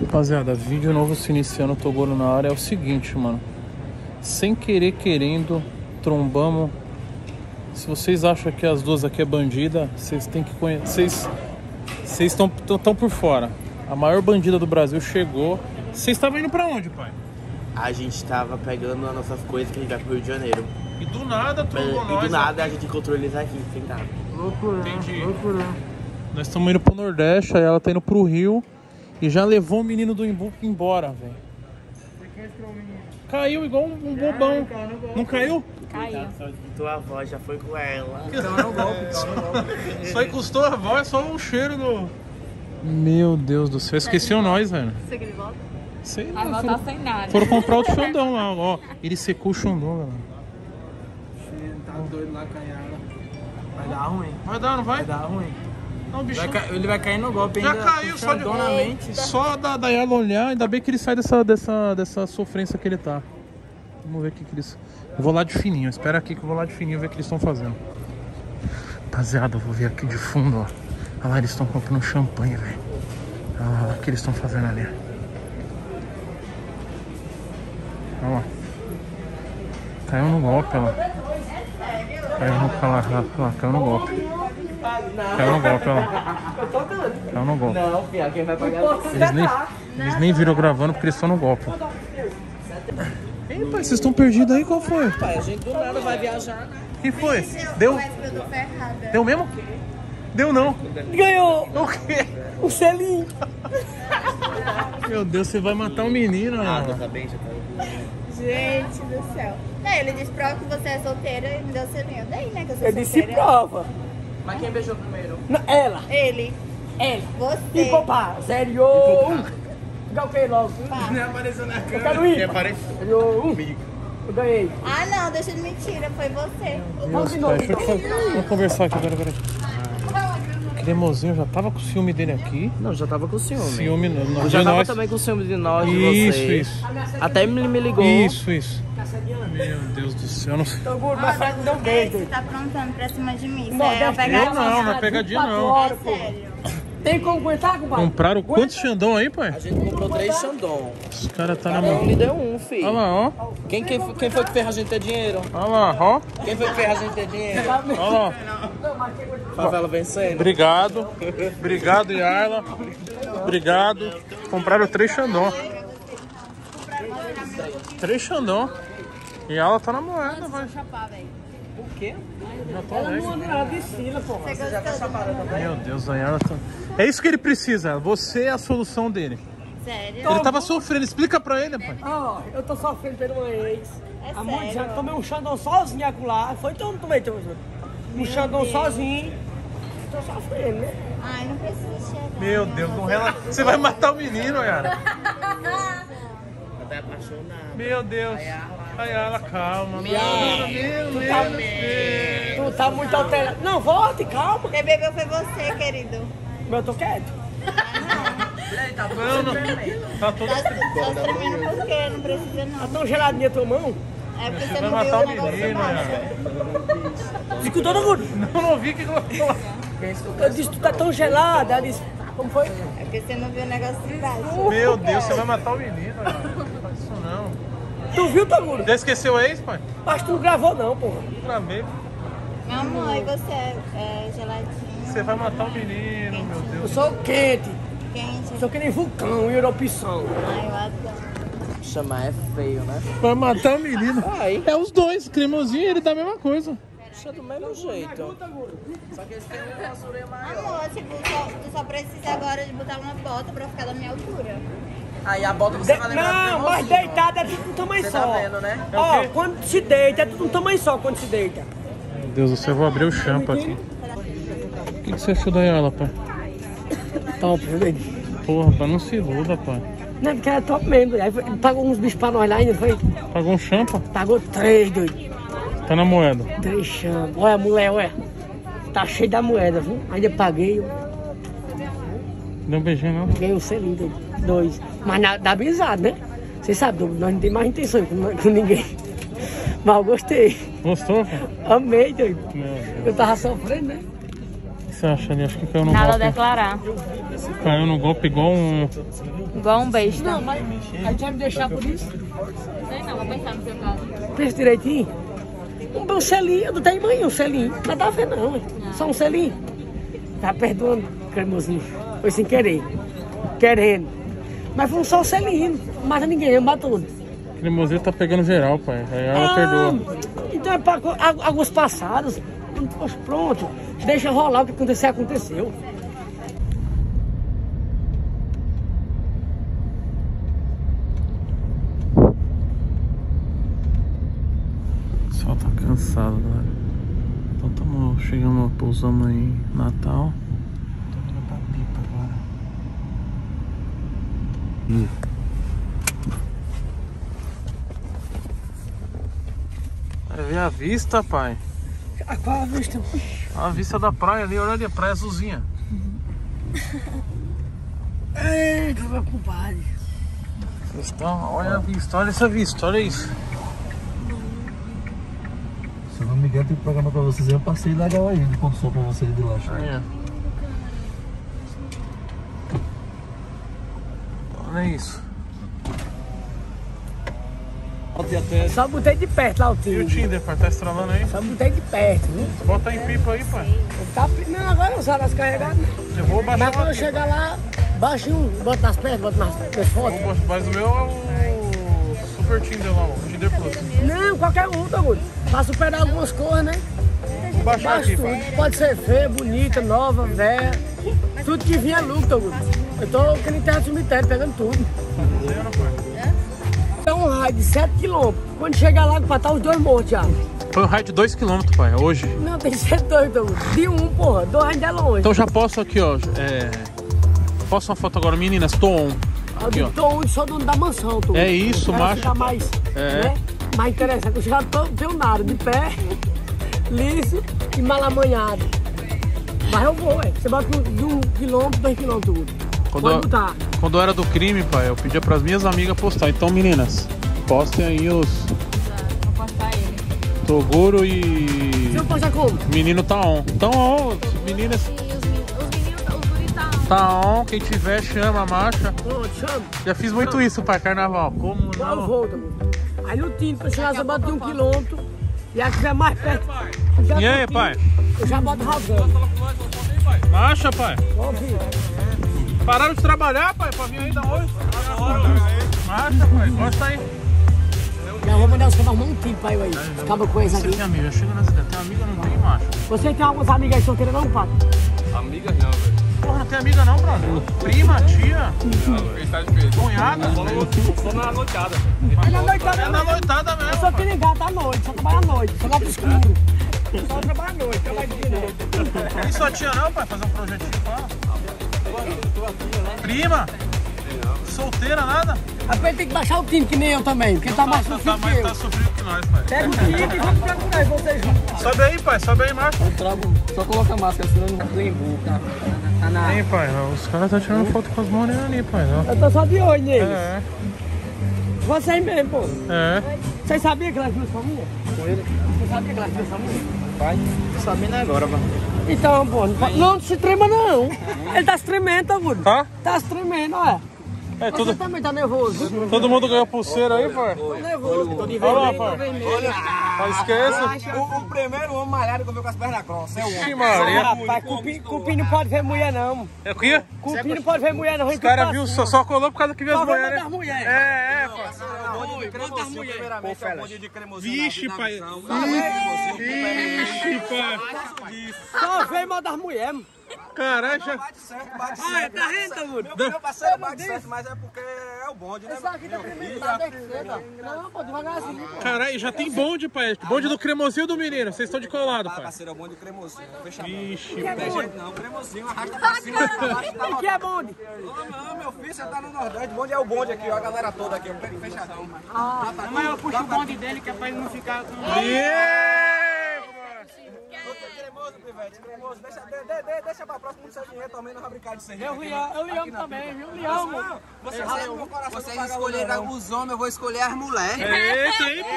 Rapaziada, vídeo novo se iniciando, Toguro na área. É o seguinte, mano. Sem querer, querendo, trombamos. Se vocês acham que as duas aqui é bandida, vocês têm que conhecer. Vocês, estão tão por fora. A maior bandida do Brasil chegou. Vocês estavam indo pra onde, pai? A gente tava pegando as nossas coisas que a gente vai pro Rio de Janeiro. E do nada, E trombou nós. do nada a gente encontrou eles aqui, sem nada. Loucura, Entendi. loucura. Nós estamos indo pro Nordeste, aí ela tá indo pro Rio e já levou o menino do Imbu embora, velho. Caiu igual um, um bobão. Não caiu? Caiu. Só que tua avó já foi com ela. Então é um golpe, então é um golpe. Só encostou a voz, só o cheiro do. Meu Deus do céu, esqueciam nós, velho. Você que ele volta? Sei lá. Foram, sem nada. foram comprar outro Xandão lá, ó. Ele secou o Xandão, galera. Você tá doido lá, canhada. Vai dar ruim. Vai dar, não vai? Vai dar ruim. Não, bicho. Vai ca- Ele vai cair no golpe Já ainda. caiu só de mente. Só da, da ela olhar, ainda bem que ele sai dessa, dessa, dessa sofrência que ele tá. Vamos ver o que, que eles. Eu vou lá de fininho, espera aqui que eu vou lá de fininho ver o que eles estão fazendo. Rapaziada, eu vou ver aqui de fundo, ó. Olha lá, eles estão comprando champanhe, velho. Olha lá o que eles estão fazendo ali. Olha lá. Caiu no golpe. Caiu no, olha lá, olha lá, caiu no golpe. Caiu no golpe, ó. lá. Caiu no golpe. Não, filha, quem vai pagar Eles nem, eles nem viram gravando porque eles estão no golpe. Ei, pai, vocês estão perdidos aí? Qual foi? Pai, a gente do nada vai viajar, né? que foi? Deu? Deu mesmo? Deu não. Ganhou O quê? o selinho. Meu Deus, você vai matar um menino, mano. tá bem, já tá. Gente do céu. Não, ele disse prova que você é solteira e me deu selinho. Daí, né, que eu sou Eu disse prova. Mas quem beijou primeiro? Não, ela. Ele. Ela. Você. E popá. Sério. O que logo? Nem apareceu na Eu câmera. quero ir. Apareceu? Sério. um. Eu ganhei. Ah, não, deixa de mentira. Foi você. Vamos de novo. deixa eu então. con- vamos conversar aqui, peraí, peraí. Cremosinho já tava com ciúme dele aqui. Não, já tava com ciúme. Ciúme Eu já de tava nós. também com ciúme de nós, de Isso, vocês. isso. Até ele me ligou. Isso, isso. Meu Deus do céu, eu não sei. Então, gordo, mas faz não Você beijo. tá aprontando pra cima de mim. Isso Não, é Eu não, não é pegadinha não. É sério. Tem como aguentar, compadre? Compraram quantos Xandão aí, pai? A gente comprou três Xandão. Os caras tá na um mão. lhe deu um, filho. Olha lá, ó. Quem, quem, foi- quem foi que fez a gente ter dinheiro? Olha lá, ó. Quem foi que fez a gente ter dinheiro? Olha lá. Favela vencendo. Obrigado. Obrigado, Yarla. Obrigado. Compraram três Xandão. Três Xandão. E ela tá na moeda, vai. Chapar, velho. O quê? Já tô alegre. Ela desfila, porra. Você gostou? Meu Deus, a Yarla tá... É isso que ele precisa. Você é a solução dele. Sério? Ele tava sofrendo. Explica pra ele, pai. Ó, eu tô sofrendo pelo ex. É Há muito sério? já tomei um xandão sozinho acolá. Foi então não tomei também. Um xandão sozinho. Tô sofrendo, né? Ai, não precisa chegar. Meu Deus, não rela... Você vai matar o menino, Yara. Tá apaixonado. Meu Deus. A Yarla, calma. Meu, meu, meu, tá- meu. Tu tá muito alterado. Não, volte, calma. Quem bebeu foi você, querido. Mas eu tô quieto. Não, não. Tá todo... Tá, tá tremendo por quê? Não precisa, Tá não. tão geladinha tua mão. É porque Você não viu o negócio. Escutou, não? Eu não vi o que ela falou. Eu disse, tu tá tão gelada. Ela disse, como foi? É porque você não viu o negócio embaixo. Meu Deus, você vai matar o menino. Não faz isso não. Tu viu, Taguro? Já esqueceu a ex, pai? Mas tu não gravou não, porra. Gravei. Meu amor, e você é, é geladinho, Você vai matar o menino, meu Eu Deus. sou quente. quente. Sou que nem vulcão, erupção. Ai, eu adoro. Chamar é feio, né? Vai matar o menino. Vai. É os dois, cremosinho e ele dá a mesma coisa. É do mesmo jeito. Só que esse tem uma maior. Amor, tipo, só, tu só precisa agora de botar uma bota pra ficar da minha altura. Aí a bota você De- vai lembrar não, mas deitado é tudo um tamanho Você só. tá vendo, né? Ó, quando se deita, é tudo um tamanho só quando se deita. Meu Deus do céu, eu vou abrir o champa aqui. O que, que você achou da Yala, pai? Top, viu? Porra, pai, não se iluda, pai. Não, porque era top mesmo. Aí foi- pagou uns bichos pra nós lá ainda, foi? Pagou um champa? Pagou três, doido. Tá na moeda. Três chamas. Olha mulher, olha. Tá cheio da moeda, viu? Ainda paguei, Deu um beijinho, não? ganhei o selinho, doido. Dois. Mas na, dá brisado, né? Você sabe, nós não temos mais intenção com, com ninguém. Mas eu gostei. Gostou? Amei, doido. Eu tava sofrendo, né? você acha ali? Acho que caiu no Nada a golpe. declarar. Caiu no golpe igual um. Igual um besta. Não, mas aí vai me deixar por isso? Sei não, vou pensar no seu caso. Pensa direitinho. Um, um selinho, não tem mãe, um selinho. Nada a ver não, ué. Só um selinho. Tá perdoando, cremosinho. Foi sem querer. Querendo. Mas foi um só selinho. Não mata ninguém, eu mato tudo. Cremosinho tá pegando geral, pai. Aí ela perdoa. Então é para águas passadas. Poxa, Pronto. Deixa rolar o que acontecer, aconteceu. O pessoal tá cansado, galera. Então tamo chegando, pousamos aí em Natal. Tô indo pra pipa agora. Vai ver a vista, pai. A qual a vista? A vista da praia ali, olha ali, a praia azulzinha. Eita, meu compadre. Vocês estão, olha a vista, olha essa vista, olha isso. Se eu não me engano, tem que programar pra vocês aí um passeio legal aí, de condução pra vocês de lancha. Aí, ó. Olha isso. Só botei de perto lá o E o. Tinder, pai, tá estralando aí? Só botei de perto, viu? Bota em pipa aí, pai. Tá, não, agora não sabe as carregadas. Eu vou baixar Mas quando eu chegar lá, baixa um, bota nas pernas, bota nas, nas fotos. Mas o meu é o Super Tinder lá, o Tinder Plus. Não, qualquer um, tá. Pra superar algumas coisas, né? Vou baixar Baixa aqui, tudo. pai. Pode ser feia, bonita, nova, velha. Tudo que vinha é lucro, tá. Eu tô que nem terra do cemitério, pegando tudo. É um raio de 7 km. Quando chegar lá, vai estar os dois mortos já. Foi um raio de 2km, pai, hoje. Não, tem que ser dois, good. De um, porra. Dois ainda é longe. Então já posso aqui, ó. É... Posso uma foto agora, meninas? Tô on. Aqui, ó. Tô onde sou dono da mansão, tu. É isso, macho. mais, É. né? mais interessante. Eu já tô tenho nada, de pé, liso e malamanhado. Mas eu vou, ué. Você bota de um quilômetro, dois quilômetros. Quando Pode eu- botar. Quando eu era do crime, pai, eu pedia pras minhas amigas postar. Então, meninas, postem aí os Vou postar ele. Toguro e Se eu postar como? menino tá on. Então, on, meninas tá tá on. Quem tiver, chama, marcha. Pronto, chama. Já fiz muito isso, pai, carnaval. Como não? vou, tá bom. Aí no tino, pra chegar, você bota de um quilômetro. E a que estiver mais perto. E aí, pai? Eu já boto rasgando. Marcha, pai. Ó, filho. Pararam de trabalhar, pai, pra vir ainda hoje. Marcha, pai. Gosta aí. Já vou mandar os caras arrumar um tiro pra eu aí. Acaba com eles Você aqui. tem amiga? Chega nas ideias. Tem amiga, não tem, macho. Você tem algumas amigas aí solteiras não, Pato? Porra, não tem amiga não, brother. Prima, tia, cunhada. Só na noitada. Ele é noitada É na mesmo. noitada Eu mesmo. só tenho ligado à noite, só trabalho à noite, só lá pro escuro. Só trabalho à noite, trabalho de não. Nem sua tia não, pai, fazer um projetinho com ela. Prima? Solteira, nada? Ele tem que baixar o time, que nem eu também, porque ele tá mais Tá, sofrido que mais eu. tá sofrido que nós, pai. Pega o time e vamos procurar vocês juntos. Sobe aí, pai, sobe aí, macho. Trago, só coloca a máscara, senão não tem boca. Tá na. Hein, pai, os caras tá tirando foto com as morenas ali, pai. Ó. Eu tô só de olho neles. É, Vocês mesmo, pô. é. Vocês sabiam que elas duas são minhas? Você sabia que elas duas são minhas? Vai, sabendo agora, mano. Então, pô, não, não se trema não. Ele tá se tremendo, tá, Gudo? Tá? Tá se tremendo, olha. É, Você todo, também tá nervoso. todo mundo ganhou pulseira aí, pai. Tô nervoso. Tô de Olha lá, vermelho. pai. Não esqueça. O, o primeiro homem malhado que eu vi com as pernas grossas é o homem. Maria. Rapaz, cupim, cupim não pode ver mulher, não. É o quê? Cupim não pode ver mulher, não. Os caras viu, só, só colou por causa que viu as mulheres. das mulheres. É, é, pai. Primeiramente, é o bonde de cremosinho. Vixe, pai. Vixe, pai. Só vem mal das mulheres. mano. Caralho, já... Bate certo, bate Ah, é certo. da renta, Gudo. Meu parceiro bate certo, mas é porque é o bonde, né? Isso aqui tá tremendo, tá descendo. Não, pô, devagarzinho. Caralho, já tem bonde, pai. Bonde do cremosinho do menino. Vocês estão de colado, Ah, pai. parceiro, é o bonde de cremosinho. Fechadão. Vixe, Não tem jeito não, cremosinho, arrasta pra cima. O que é bonde? Não, não, meu filho, você tá no Nordeste. Bonde é o bonde aqui, ó, a galera toda aqui, ó, fechadão. Ah, Mas eu puxo o bonde dele, que é pra ele não ficar com... Yeah, Cremoso, Pivete, cremoso. Deixa, de, de, de, deixa pra próxima do seu dinheiro também, não vai brincar de ser Eu, rico. Leão, eu lhe amo também, viu? Lhe amo. Não, você sabe que meu coração Vocês escolheram os homens, eu vou escolher as mulheres. É esse aí, pô.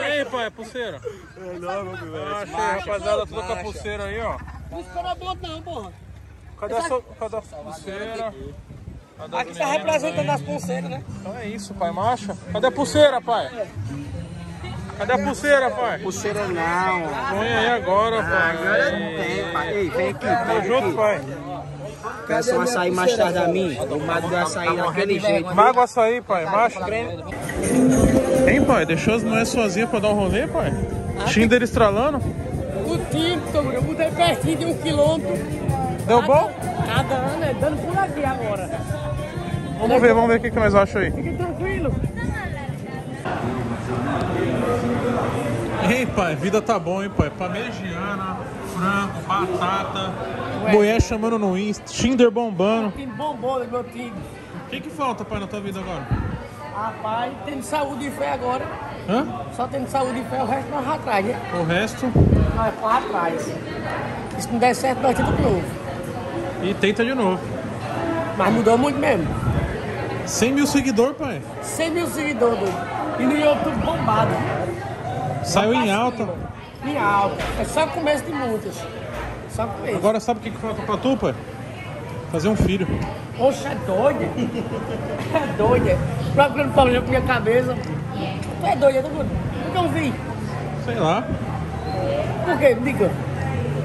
E aí, pai, a pulseira? É não, meu. Ah, achei, rapaziada, tudo com a pulseira aí, ó. Não espera bota não, porra. Cadê a, sua, cadê a pulseira? Aqui tá representando as pulseiras, né? Então é isso, pai, marcha. Cadê a pulseira, pai? Cadê a pulseira, pai? Pulseira não. Põe aí agora, pai. Agora não tem, pai. Ei, vem aqui, Tá vem junto, aqui. pai? Quer só um açaí mais tarde a mim? O mago do açaí daquele jeito. Mago açaí, pai, marcha. Hein, pai? Deixou as mulheres sozinhas pra dar um rolê, pai? Tinder estralando? O tinto, eu botei pertinho de um quilômetro. Deu bom? Cada ano é dando por aqui agora. Vamos ver, vamos ver o que, que nós achamos aí. Fique tranquilo. Ei, pai, vida tá bom, hein, pai? Parmegiana, frango, batata, mulher chamando no Insta, Tinder bombando. Né, meu time. O que que falta, pai, na tua vida agora? Rapaz, tendo saúde e fé agora. Hã? Só tendo saúde e fé, o resto nós atrás, né? O resto? Nós vai atrás. Se não der certo, nós temos de novo. E tenta de novo. Mas mudou muito mesmo. 100 mil seguidores, pai. 100 mil seguidores, doido. E no YouTube bombado. Saiu em alta. Em alta. É só começo de muitas. Só começo. Agora sabe o que, que falta pra tu, pai? Fazer um filho. Poxa, é doida. É doida. Procurando problema com minha cabeça. Tu é doida, tu que eu vi? Sei lá. Por quê? Me diga.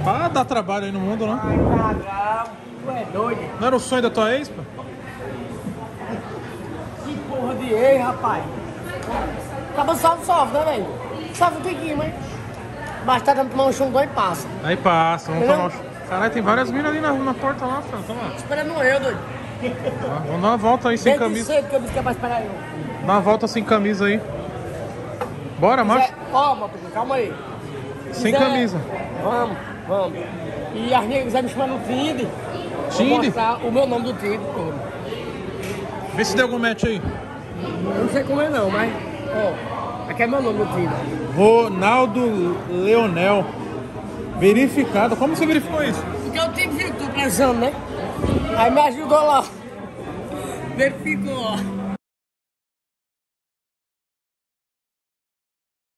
Pra dar trabalho aí no mundo, né? Ai, cagão. Tu é doida. Não era o sonho da tua ex, pai? Que porra de erro, rapaz. Acaba sofre, sofre, né, velho? Um tiquinho, mas... Basta tomar um chungão e passa. Aí passa, vamos Entendeu? tomar um... Caralho, tem várias minas ali na, na porta lá, filho. Toma. Esperando eu, doido. Tá, Vamos dar uma volta aí sem Desde camisa. cedo que eu que é pra esperar eu. Dá uma volta sem camisa aí. Bora, macho. Zé, Ó, meu filho, calma aí. Sem Zé, camisa. Vamos, vamos. E as negas quiserem me chamar no Tinder. vou Tinder? mostrar o meu nome do Tinder todo. Vê se deu algum match aí. Eu não sei como é não, mas... Ó, aqui é meu nome do Tinder. Ronaldo Leonel. Verificado. Como você verificou isso? Porque eu tive que tô né? Aí me ajudou lá. Verificou, ó.